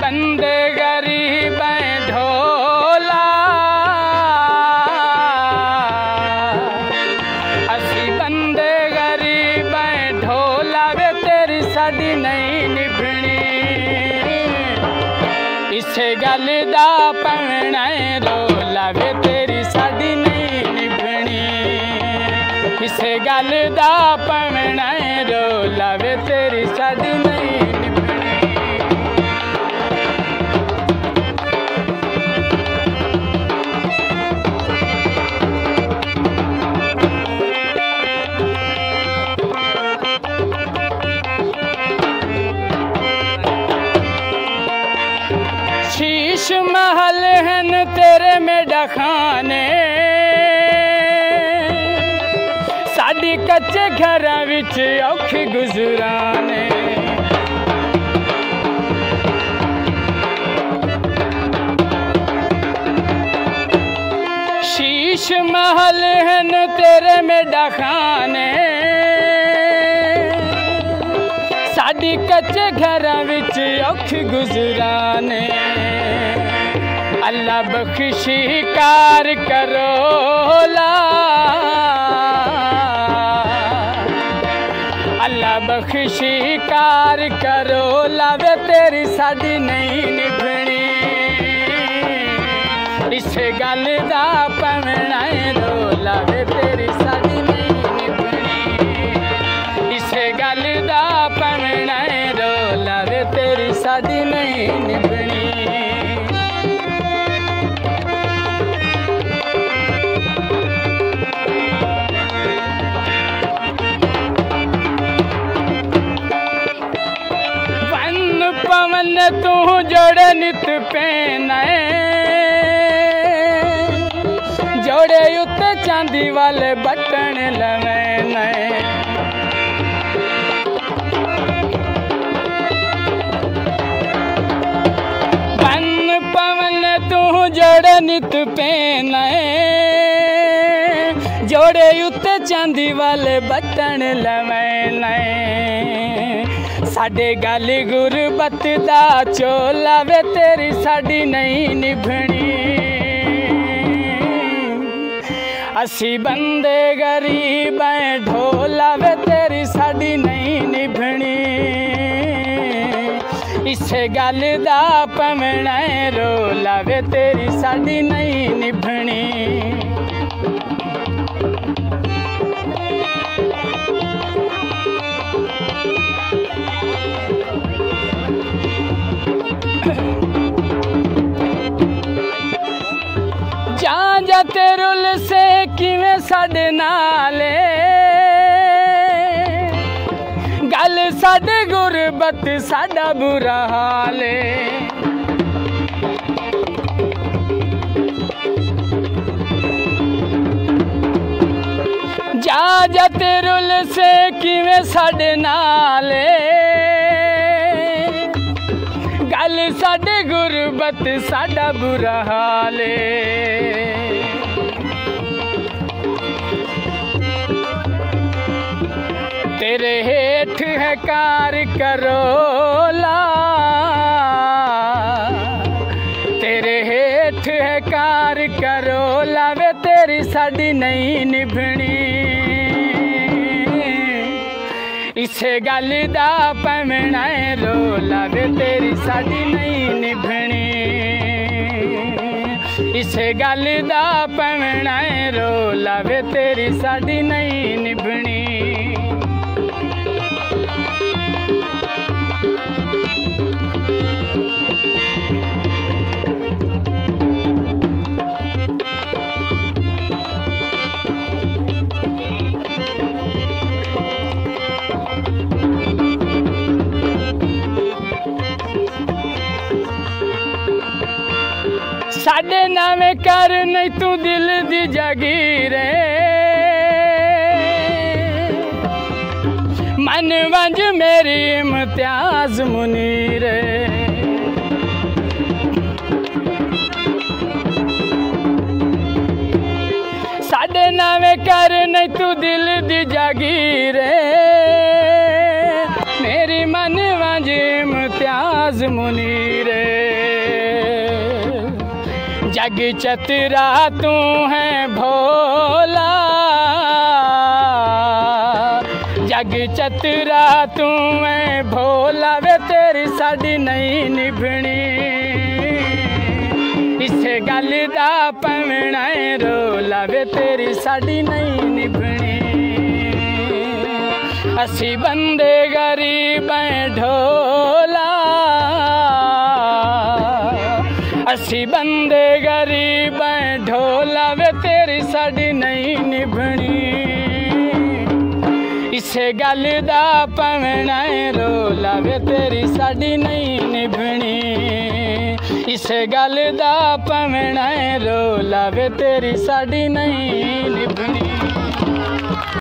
बंद गरीब ढोला। असी बंद गरीब ढोला, वे तेरी नहीं निभनी। इस गल दा पण रोला, वे तेरी सदी नहीं निभनी। इस गल दा पण रोला, वे तेरी शीश महल हैन तेरे में डखाने साडी कच्चे घर विच गुजराने। शीश महल हैन तेरे में डखाने ਸਾਡੀ ਕੱਚੇ ਘਰਾਂ ਵਿੱਚ ਔਖੀ ਗੁਜ਼ਰਾਨੇ ਅੱਲਾ ਬਖਸ਼ੀ ਕਾਰ ਕਰੋ ਲਾ ਅੱਲਾ ਬਖਸ਼ੀ ਕਾਰ ਕਰੋ ਲਾਵੇ ਤੇਰੀ ਸਾਡੀ ਨਹੀਂ ਨਿਭਣੀ शादी नहीं पवन तू जोड़े नित पेन जोड़े उत चांदी वाले बटन लवे नए ਨਿਤ ਪੈਨੈ ਜੋੜੇ ਉੱਤੇ ਚਾਂਦੀ ਵਾਲੇ ਬਟਣ ਲਵੇਂ ਲੈ ਸਾਡੇ ਗੱਲ ਗੁਰਬਤ ਦਾ ਚੋਲਾ ਵੇ, ਤੇਰੀ ਸਾਡੀ ਨਹੀਂ ਨਿਭਣੀ। ਅਸੀਂ ਬੰਦੇ ਗਰੀਬ ਐ, ਢੋਲਾ ਵੇ, ਤੇਰੀ ਸਾਡੀ ਨਹੀਂ ਨਿਭਣੀ। ਇਸੇ ਗੱਲ ਦਾ ਪਵਣਾ ਰੋਲਾ ਵੇ ਤੇਰੀ ਸਾਡੀ ਨਹੀਂ ਨਿਭਣੀ ਜਾਂ ਜਾਂ ਤੇ ਰੁੱਲ ਸੇ ਕਿਵੇਂ ਸਾਡੇ ਨਾਲੇ ਗੱਲ ਸਾਡੇ ਗੁਰਬਤ ਸਾਡਾ ਬੁਰਾ ਹਾਲੇ ਜਾ ਜਾ ਤੇ ਰੁੱਲ ਸੇ ਕਿਵੇਂ ਸਾਡੇ ਨਾਲੇ ਗੱਲ ਸਾਡੇ ਗੁਰਬਤ ਸਾਡਾ ਬੁਰਾ ਹਾਲ ਏ। तेरे हेठ है कार करोला। तेरे हेठ है कार करोला, वे तेरी साड़ी नहीं निभनी। इसे गल दा पमना रोला, वे तेरी साड़ी नहीं निभनी। इसे गल दा पमना रोला, वे तेरी साड़ी नहीं निभनी। साडे नामे कर, नहीं तू दिल दी जागीर मन वंज मेरी इम्तियाज़ मुनीर साडे नामे कर, नहीं तू दिल दी जागीर आजमुनी रे जग चतरा तू है भोला। जग चतरा तू है भोला। वे तेरी साड़ी नहीं निभनी। इस गल का पवना रोला। वे तेरी साड़ी नहीं निभनी। असी बंदे गरीब ढोला। असी बंदे गरीब ढोला वे तेरी साड़ी नहीं निभनी इसे गल का पवना रोला वे तेरी साड़ी नहीं निभनी इसे गल का पवना रोला वे तेरी साड़ी नहीं निभनी